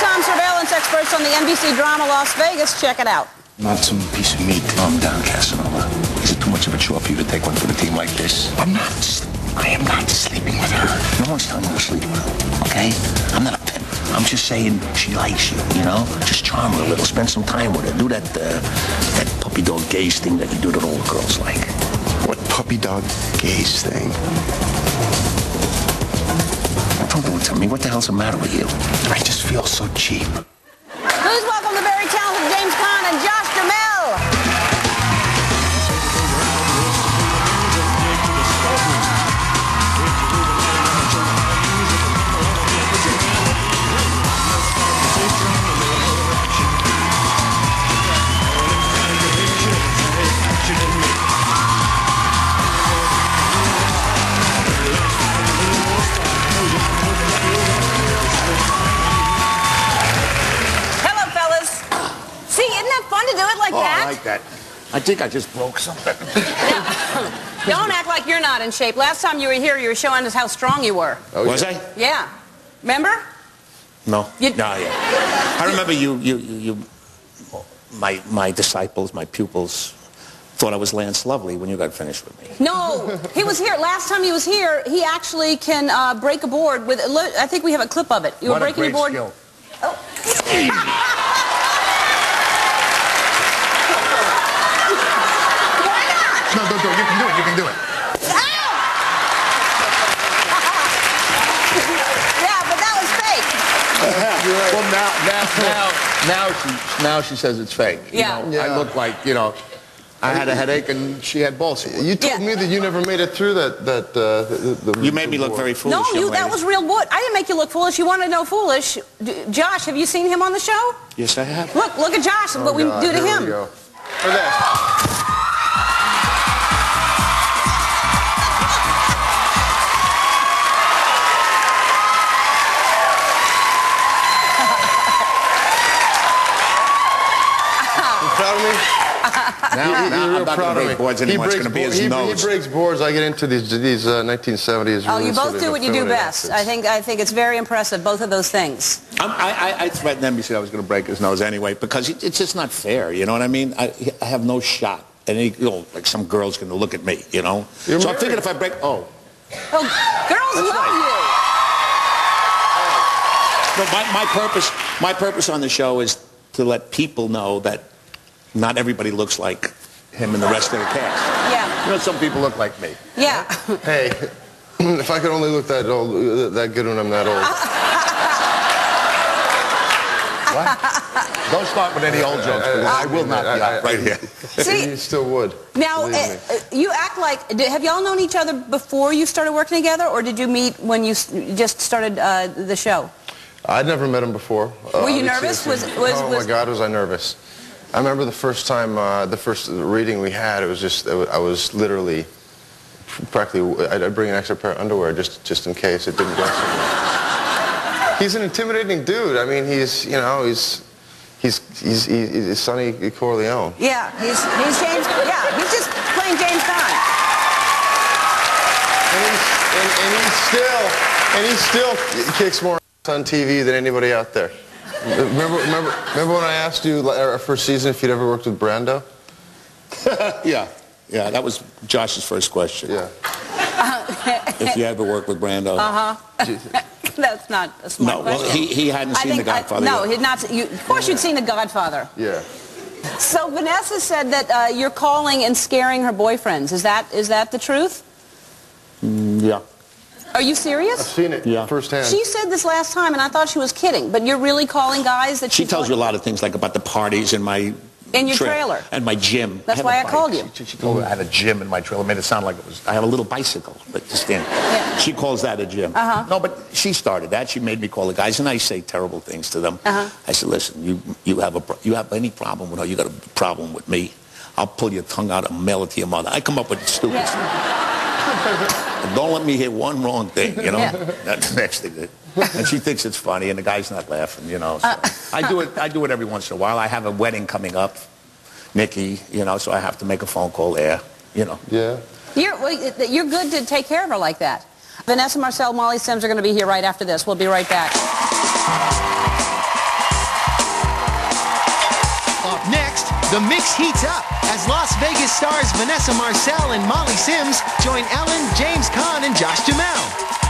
Lifetime surveillance experts on the NBC drama Las Vegas. Check it out. Not some piece of meat. Calm down, Casanova. Is it too much of a chore for you to take one for the team like this? I'm not. I am not sleeping with her. No one's telling you to sleep with her, okay? I'm not a pimp. I'm just saying she likes you, you know? Just charm her a little. Spend some time with her. Do that, uh, that puppy dog gaze thing that you do that all the girls like. What puppy dog gaze thing? Don't do it to me. What the hell's the matter with you? I just feel so cheap. Like Oh, that? I like that. I think I just broke something. Don't act like you're not in shape. Last time you were here, you were showing us how strong you were. Was I? Yeah. Remember? No. You- No, yeah. I remember you, you, you, you my, my disciples, my pupils, thought I was Lance Lovely when you got finished with me. No, he was here. Last time he was here, he actually can uh, break a board with. I think we have a clip of it. You were What a breaking great a board. skill. No, don't do it. You can do it. You can do it. Yeah, but that was fake. Well, now, now, now, now she, now she says it's fake. You Yeah. know, Yeah. I look like, you know, I had a headache and she had balls. You told Yeah. me that you never made it through that. that uh, the, the, You made me the look war. very foolish. No, you. That was real wood. I didn't make you look foolish. You wanted to know foolish. D- Josh, have you seen him on the show? Yes, I have. Look, look at Josh and what we do to here him. We go. For this. Proud of me? Now, You- now I'm not proud going to me. break boards He anymore. It's breaks going to be his he, nose. He breaks boards. I get into these these uh, 1970s. Oh, you both do what you do best. outfits. I think. I think it's very impressive. Both of those things. I'm, I, I, I threatened NBC I was going to break his nose anyway because it's just not fair. You know what I mean? I, I have no shot. And he, you know, like some girl's going to look at me. You know. You're so I'm thinking if I break, oh, Oh, girls love you. no, my, my purpose, my purpose on the show is to let people know that not everybody looks like him and the rest of the cast. Yeah. You know, some people look like me. Yeah. Hey, if I could only look that old, uh, that good when I'm that old. Don't start with any old jokes because I will not be out. Right here. See, you still would. Now, uh, uh, you act like, did, have y'all known each other before you started working together, or did you meet when you s- just started uh, the show? I'd never met him before. Uh, Were you nervous? it's- Was- was- oh was- my God, was I nervous? I remember the first time, uh, the first reading we had. It was just, I was literally, practically, I'd, bring an extra pair of underwear just, just in case it didn't go so well. He's an intimidating dude. I mean, he's, you know, he's, he's, he's, he's, he's Sonny Corleone. Yeah, he's he's James. Yeah, he's just playing James Caan. And he's, and, and he's still, and he still kicks more on TV than anybody out there. Remember, remember, remember when I asked you like, our first season if you'd ever worked with Brando? Yeah. Yeah, that was Josh's first question. Yeah. If you ever worked with Brando. Uh-huh. That's not a smart No, well, he, he hadn't seen The think I- Godfather no, yet. he'd not. You, of course, you'd seen The Godfather. Yeah. So Vanessa said that uh, you're calling and scaring her boyfriends. Is that is that the truth? Yeah. Are you serious? I've seen it Yeah. firsthand. She said this last time, and I thought she was kidding. But you're really calling guys that She she's tells you a lot of things, like about the parties in my... In your tra- trailer. And my gym. That's have why I called you. She, she told me I had a gym in my trailer. Made it sound like it was... I have a little bicycle, but just in. Yeah. She calls that a gym. Uh-huh. No, but she started that. She made me call the guys, and I say terrible things to them. Uh-huh. I said, listen, you, you, have a, you have any problem with her, you got a problem with me. I'll pull your tongue out and mail it to your mother. I come up with stupid Yeah. stuff. And don't let me hear one wrong thing, you know? Yeah. That's the next thing. that- And she thinks it's funny, and the guy's not laughing, you know. So Uh. I do it. I do it every once in a while. I have a wedding coming up, Nikki, you know, so I have to make a phone call there, you know. Yeah. You're, well, you're good to take care of her like that. Vanessa Marcil, Molly Sims are going to be here right after this. We'll be right back. Next, the mix heats up as Las Vegas stars Vanessa Marcil and Molly Sims join Ellen, James Caan, and Josh Duhamel.